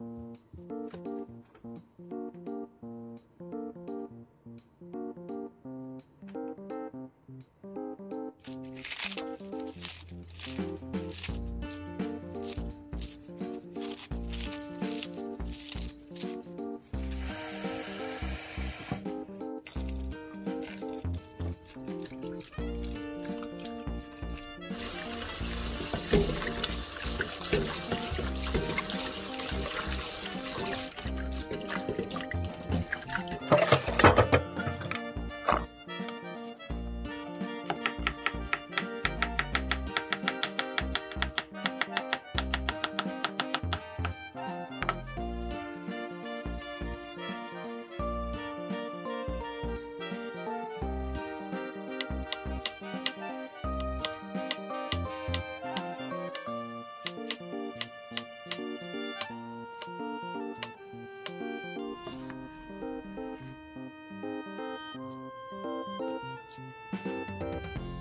Thank you. うん。